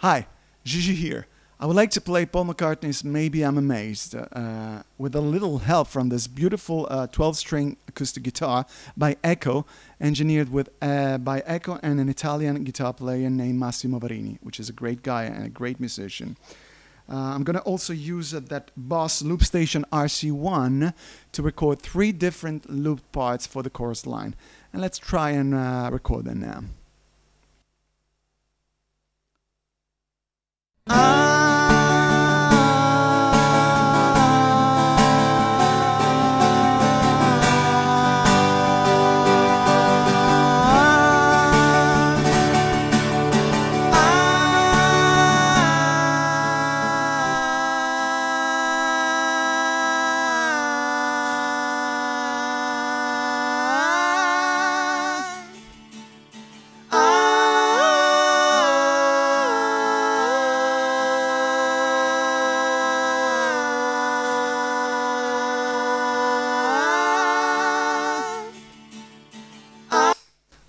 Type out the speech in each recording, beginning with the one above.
Hi, Jiji here. I would like to play Paul McCartney's Maybe I'm Amazed uh, with a little help from this beautiful 12 uh, string acoustic guitar by EKO, engineered with, uh, by EKO and an Italian guitar player named Massimo Varini, which is a great guy and a great musician. Uh, I'm going to also use uh, that Boss Loop Station RC1 to record three different loop parts for the chorus line. And let's try and record them now.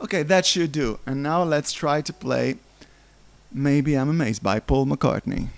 Okay, that should do. And now let's try to play Maybe I'm Amazed by Paul McCartney.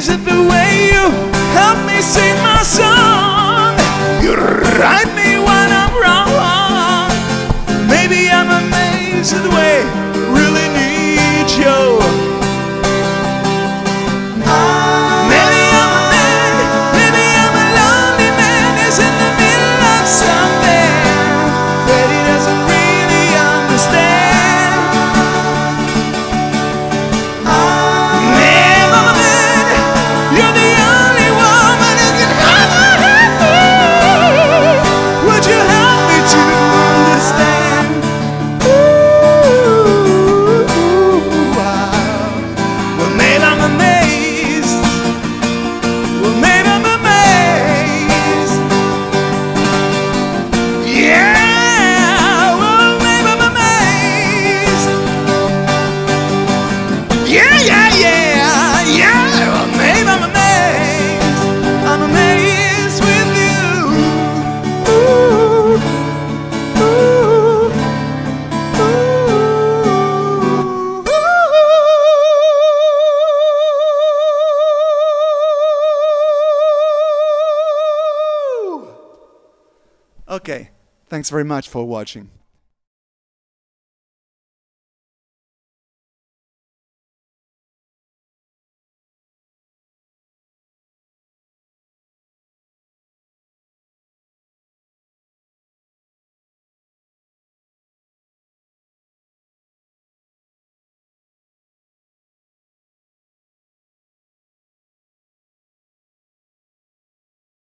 Is it the way you help me sing my song. You write me. Okay, thanks very much for watching.